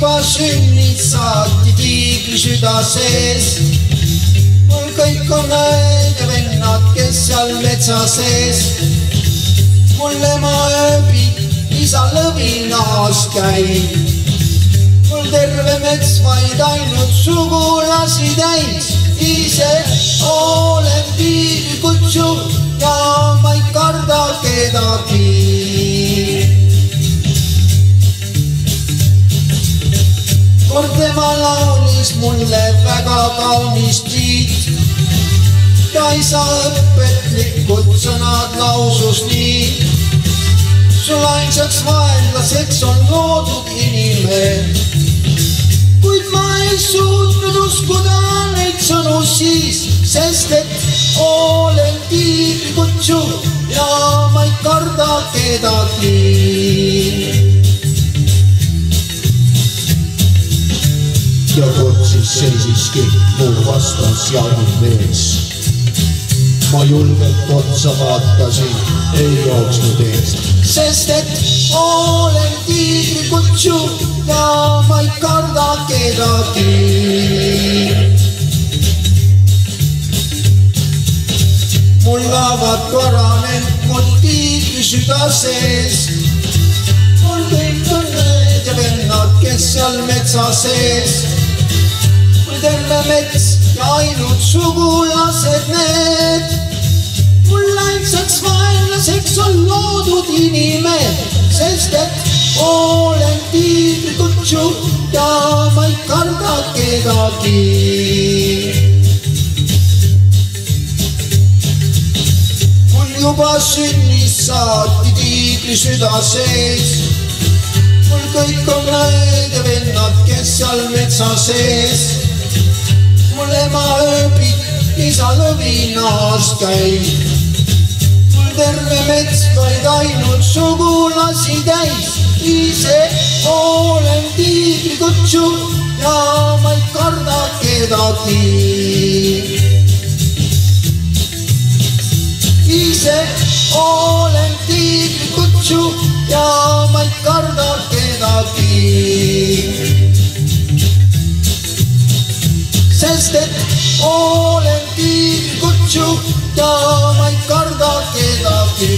juba sünnist saati tiigri süda sees. mul kõik on õed ja vennad, kes seal metsa sees. mul ema ööbib, isa lõvinas käib. mul terve mets vaid ainult sugulasi täis, ise kaunist liid. ja isa õpetlikud sõnad lausus nii. sul ainsaks vaenlaseks on loodud inimene. kuid ma ei suutnud uskuda neid sõnu siis, sest et olen tiigrikutsu ja ma ei karda kedagi ja kord siis seisiski mu vastas jahimees. ma julgelt otsa vaatasin, ei jooksnud eest. sest et olen tiigrikutsu ja ma ei karda kedagi. mul laavad paranenud, mul tiigri süda sees. mul kõik on need ja vennad, kes seal metsa sees terve mets ja ainult sugulased need. mul ainsaks vaenlaseks on loodud inimene, sest et olen tiigrikutsu ja ma ei karda kedagi. mul juba sünnist saati tiigri süda sees mul kõik on õed ja vennad, kes seal metsa sees ema ööbib, isa lõvinas käib. mul terve mets vaid ainult sugulasi täis, ise olen tiigrikutsu ja ma ei karda kedagi. ise olen tiigrikutsu ja ma ei karda kedagi sest et olen tiigrikutsu ja ma ei karda kedagi.